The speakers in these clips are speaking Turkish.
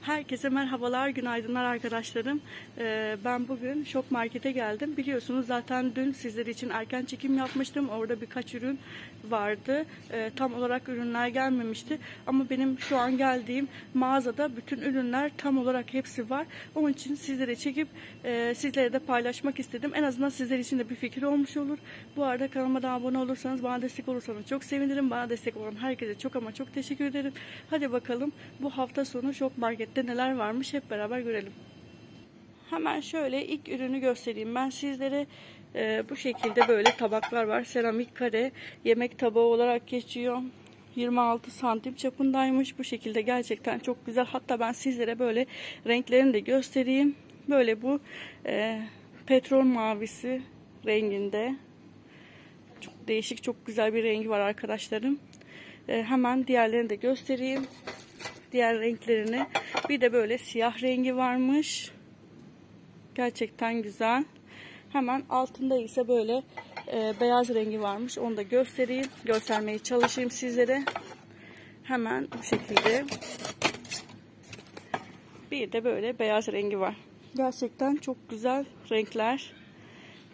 Herkese merhabalar, günaydınlar arkadaşlarım. Ee, ben bugün Şok Market'e geldim. Biliyorsunuz zaten dün sizler için erken çekim yapmıştım. Orada birkaç ürün vardı. Ee, tam olarak ürünler gelmemişti. Ama benim şu an geldiğim mağazada bütün ürünler tam olarak hepsi var. Onun için sizlere çekip e, sizlere de paylaşmak istedim. En azından sizler için de bir fikir olmuş olur. Bu arada kanalıma da abone olursanız, bana destek olursanız çok sevinirim. Bana destek olan herkese çok ama çok teşekkür ederim. Hadi bakalım bu hafta sonu Şok Market'te neler varmış hep beraber görelim. Hemen şöyle ilk ürünü göstereyim. Ben sizlere e, bu şekilde böyle tabaklar var. Seramik kare yemek tabağı olarak geçiyor. 26 santim çapındaymış. Bu şekilde gerçekten çok güzel. Hatta ben sizlere böyle renklerini de göstereyim. Böyle bu e, petrol mavisi renginde. Çok değişik, çok güzel bir rengi var arkadaşlarım. E, hemen diğerlerini de göstereyim. Diğer renklerini. Bir de böyle siyah rengi varmış. Gerçekten güzel. Hemen altında ise böyle e, beyaz rengi varmış. Onu da göstereyim. Göstermeye çalışayım sizlere. Hemen bu şekilde. Bir de böyle beyaz rengi var. Gerçekten çok güzel renkler.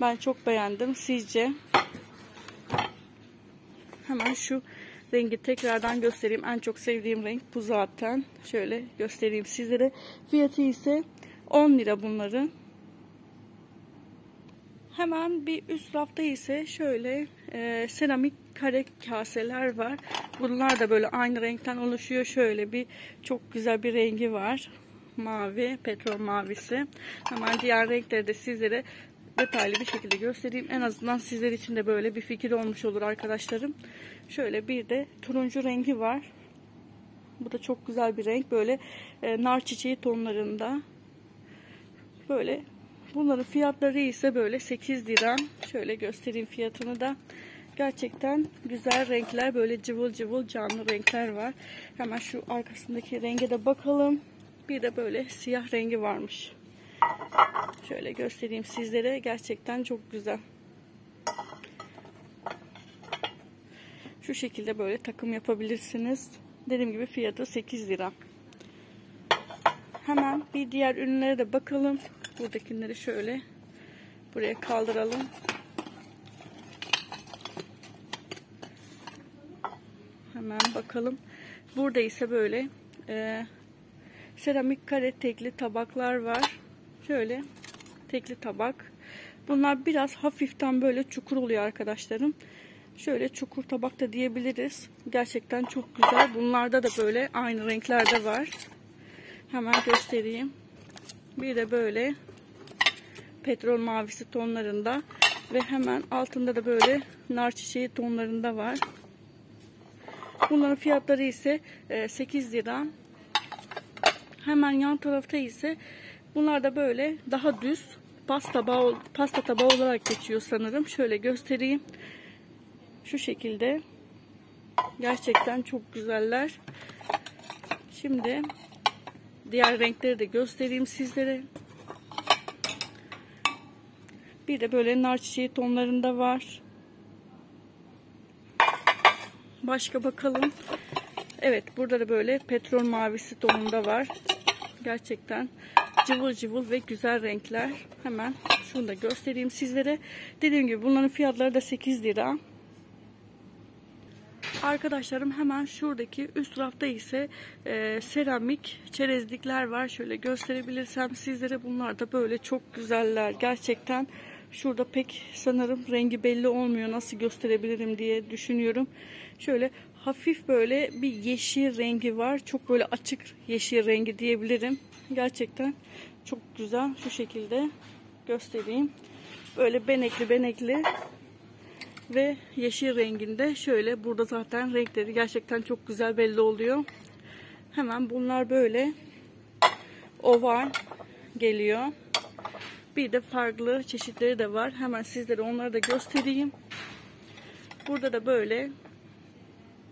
Ben çok beğendim. Sizce? Hemen şu rengi tekrardan göstereyim. En çok sevdiğim renk bu zaten. Şöyle göstereyim sizlere. Fiyatı ise 10 lira bunların. Hemen bir üst rafta ise şöyle e, seramik kare kaseler var. Bunlar da böyle aynı renkten oluşuyor. Şöyle bir çok güzel bir rengi var. Mavi, petrol mavisi. Hemen diğer renkleri de sizlere detaylı bir şekilde göstereyim. En azından sizler için de böyle bir fikir olmuş olur arkadaşlarım. Şöyle bir de turuncu rengi var. Bu da çok güzel bir renk. Böyle e, nar çiçeği tonlarında. Böyle bunların fiyatları ise böyle 8 lira. Şöyle göstereyim fiyatını da. Gerçekten güzel renkler. Böyle cıvıl cıvıl canlı renkler var. Hemen şu arkasındaki renge de bakalım. Bir de böyle siyah rengi varmış. Şöyle göstereyim sizlere. Gerçekten çok güzel. Şu şekilde böyle takım yapabilirsiniz. Dediğim gibi fiyatı 8 lira. Hemen bir diğer ürünlere de bakalım. Buradakileri şöyle buraya kaldıralım. Hemen bakalım. Burada ise böyle e, seramik kare tekli tabaklar var. Şöyle tekli tabak. Bunlar biraz hafiften böyle çukur oluyor arkadaşlarım. Şöyle çukur tabak da diyebiliriz. Gerçekten çok güzel. Bunlarda da böyle aynı renklerde var. Hemen göstereyim. Bir de böyle petrol mavisi tonlarında ve hemen altında da böyle nar çiçeği tonlarında var. Bunların fiyatları ise 8 lira. Hemen yan tarafta ise bunlar da böyle daha düz pasta tabağı, pasta tabağı olarak geçiyor sanırım. Şöyle göstereyim. Şu şekilde. Gerçekten çok güzeller. Şimdi diğer renkleri de göstereyim sizlere. Bir de böyle nar çiçeği tonlarında var. Başka bakalım. Evet burada da böyle petrol mavisi tonunda var. Gerçekten cıvıl cıvıl ve güzel renkler. Hemen şunu da göstereyim sizlere. Dediğim gibi bunların fiyatları da 8 lira. Arkadaşlarım hemen şuradaki üst rafta ise e, seramik çerezlikler var. Şöyle gösterebilirsem sizlere bunlar da böyle çok güzeller. Gerçekten şurada pek sanırım rengi belli olmuyor. Nasıl gösterebilirim diye düşünüyorum. Şöyle hafif böyle bir yeşil rengi var. Çok böyle açık yeşil rengi diyebilirim. Gerçekten çok güzel. Şu şekilde göstereyim. Böyle benekli benekli ve yeşil renginde şöyle burada zaten renkleri gerçekten çok güzel belli oluyor. Hemen bunlar böyle oval geliyor. Bir de farklı çeşitleri de var. Hemen sizlere onları da göstereyim. Burada da böyle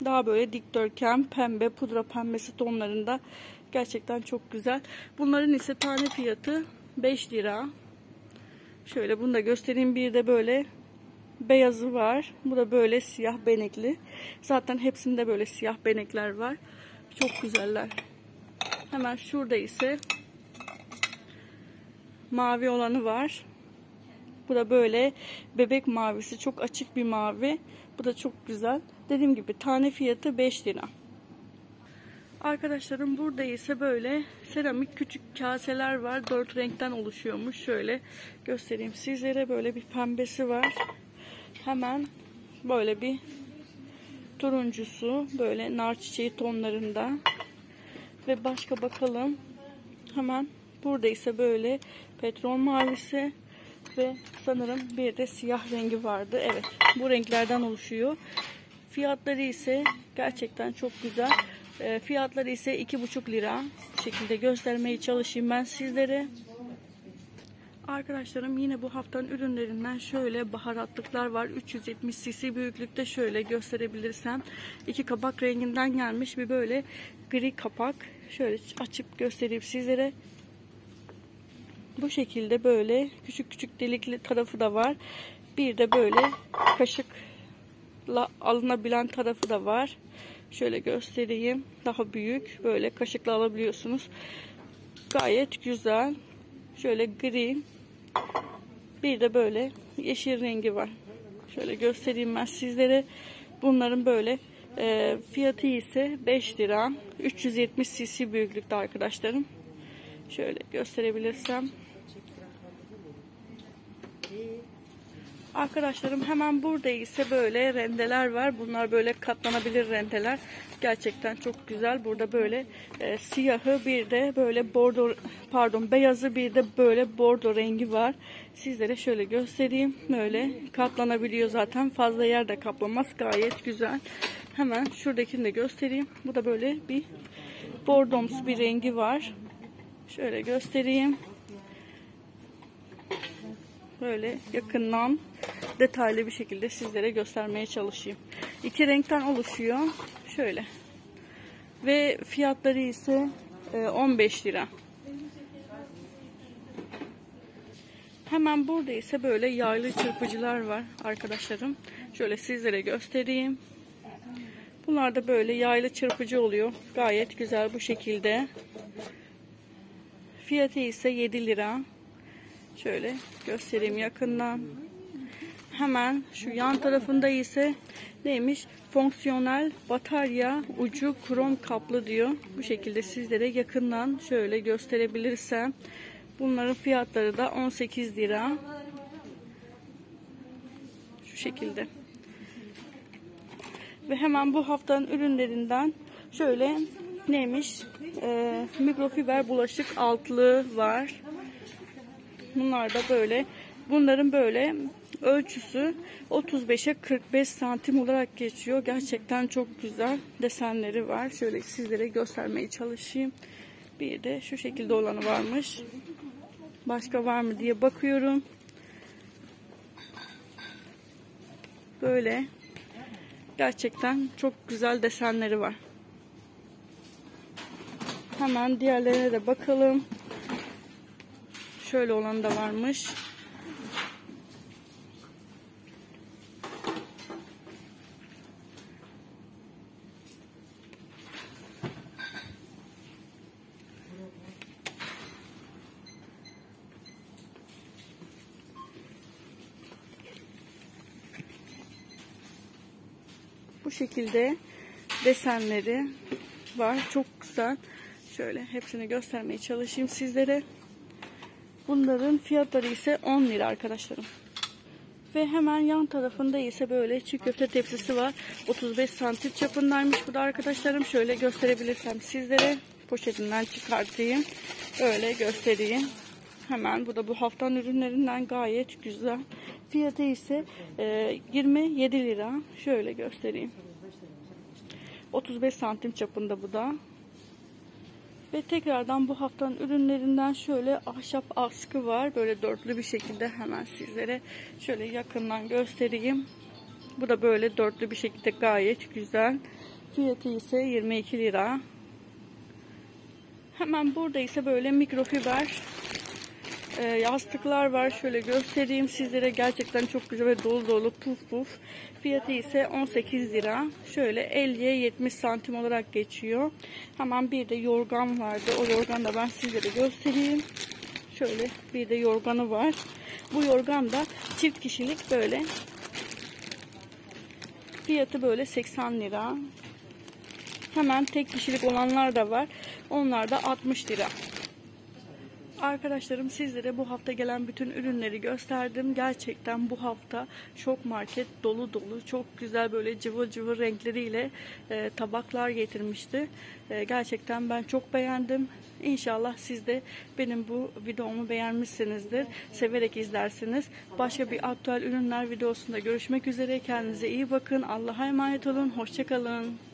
daha böyle dikdörtgen pembe pudra pembesi tonlarında gerçekten çok güzel. Bunların ise tane fiyatı 5 lira. Şöyle bunu da göstereyim. Bir de böyle beyazı var. Bu da böyle siyah benekli. Zaten hepsinde böyle siyah benekler var. Çok güzeller. Hemen şurada ise mavi olanı var. Bu da böyle bebek mavisi. Çok açık bir mavi. Bu da çok güzel. Dediğim gibi tane fiyatı 5 lira. Arkadaşlarım burada ise böyle seramik küçük kaseler var. Dört renkten oluşuyormuş. Şöyle göstereyim sizlere. Böyle bir pembesi var. Hemen böyle bir turuncusu. Böyle nar çiçeği tonlarında. Ve başka bakalım. Hemen burada ise böyle petrol mavisi ve sanırım bir de siyah rengi vardı. Evet bu renklerden oluşuyor. Fiyatları ise gerçekten çok güzel. E, fiyatları ise 2,5 lira. Bu şekilde göstermeye çalışayım ben sizlere. Arkadaşlarım yine bu haftanın ürünlerinden şöyle baharatlıklar var. 370 cc büyüklükte şöyle gösterebilirsem. iki kapak renginden gelmiş bir böyle gri kapak. Şöyle açıp göstereyim sizlere. Bu şekilde böyle küçük küçük delikli tarafı da var. Bir de böyle kaşıkla alınabilen tarafı da var. Şöyle göstereyim. Daha büyük. Böyle kaşıkla alabiliyorsunuz. Gayet güzel. Şöyle gri. Bir de böyle yeşil rengi var. Şöyle göstereyim ben sizlere. Bunların böyle e, fiyatı ise 5 lira. 370 cc büyüklükte arkadaşlarım. Şöyle gösterebilirsem. Arkadaşlarım hemen burada ise böyle rendeler var. Bunlar böyle katlanabilir rendeler. Gerçekten çok güzel. Burada böyle e, siyahı bir de böyle bordo pardon beyazı bir de böyle bordo rengi var. Sizlere şöyle göstereyim. Böyle katlanabiliyor zaten. Fazla yer de kaplamaz. Gayet güzel. Hemen şuradakini de göstereyim. Bu da böyle bir bordomsu bir rengi var. Şöyle göstereyim. Böyle yakından detaylı bir şekilde sizlere göstermeye çalışayım. İki renkten oluşuyor. Şöyle. Ve fiyatları ise 15 e, lira. Hemen burada ise böyle yaylı çırpıcılar var arkadaşlarım. Şöyle sizlere göstereyim. Bunlar da böyle yaylı çırpıcı oluyor. Gayet güzel bu şekilde. Fiyatı ise 7 lira. Şöyle göstereyim yakından. Hemen şu yan tarafında ise neymiş? Fonksiyonel batarya ucu krom kaplı diyor. Bu şekilde sizlere yakından şöyle gösterebilirsem. Bunların fiyatları da 18 lira. Şu şekilde. Ve hemen bu haftanın ürünlerinden şöyle neymiş? Ee, mikrofiber bulaşık altlığı var. Bunlar da böyle. Bunların böyle ölçüsü 35'e 45 santim olarak geçiyor. Gerçekten çok güzel desenleri var. Şöyle sizlere göstermeye çalışayım. Bir de şu şekilde olanı varmış. Başka var mı diye bakıyorum. Böyle gerçekten çok güzel desenleri var. Hemen diğerlerine de bakalım. Şöyle olan da varmış. Bu şekilde desenleri var. Çok güzel. Şöyle hepsini göstermeye çalışayım sizlere. Bunların fiyatları ise 10 lira arkadaşlarım. Ve hemen yan tarafında ise böyle çiğ köfte tepsisi var. 35 santim çapındaymış bu da arkadaşlarım. Şöyle gösterebilirsem sizlere poşetinden çıkartayım. Öyle göstereyim. Hemen bu da bu haftanın ürünlerinden gayet güzel. Fiyatı ise e, 27 lira. Şöyle göstereyim. 35 santim çapında bu da. Ve tekrardan bu haftanın ürünlerinden şöyle ahşap askı var. Böyle dörtlü bir şekilde hemen sizlere şöyle yakından göstereyim. Bu da böyle dörtlü bir şekilde gayet güzel. Fiyatı ise 22 lira. Hemen burada ise böyle mikrofiber e, yastıklar var. Şöyle göstereyim sizlere. Gerçekten çok güzel ve dolu dolu puf puf. Fiyatı ise 18 lira. Şöyle 50'ye 70 santim olarak geçiyor. Hemen bir de yorgan vardı. O yorgan da ben sizlere göstereyim. Şöyle bir de yorganı var. Bu yorgan da çift kişilik böyle. Fiyatı böyle 80 lira. Hemen tek kişilik olanlar da var. Onlar da 60 lira. Arkadaşlarım sizlere bu hafta gelen bütün ürünleri gösterdim. Gerçekten bu hafta şok market dolu dolu çok güzel böyle cıvıl cıvıl renkleriyle e, tabaklar getirmişti. E, gerçekten ben çok beğendim. İnşallah siz de benim bu videomu beğenmişsinizdir. Severek izlersiniz. Başka bir aktüel ürünler videosunda görüşmek üzere. Kendinize iyi bakın. Allah'a emanet olun. Hoşçakalın.